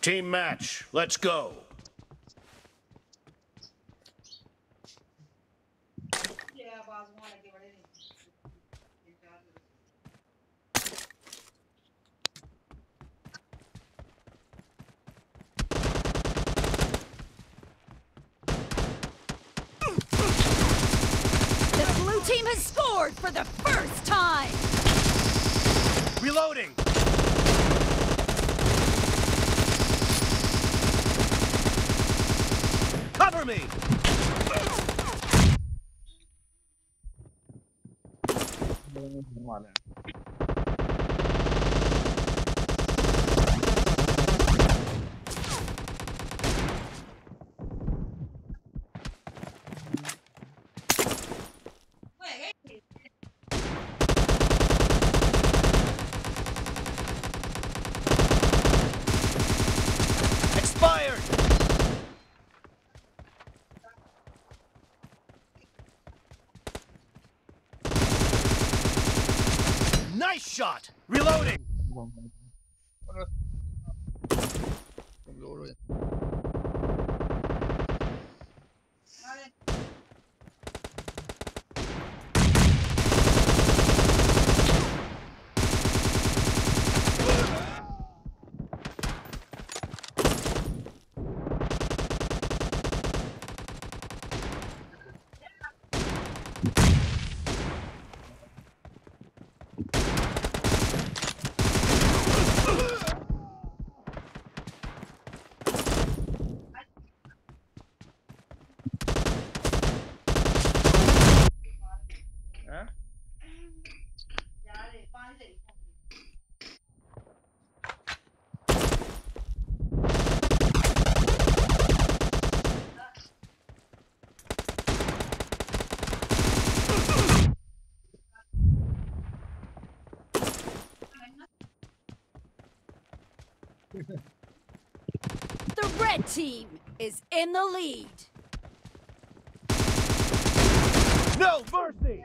Team match, let's go. The blue team has scored for the first time! Reloading! Cover me! वाले Expired! Shot! Reloading! The red team is in the lead. No mercy!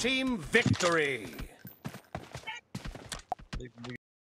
team victory!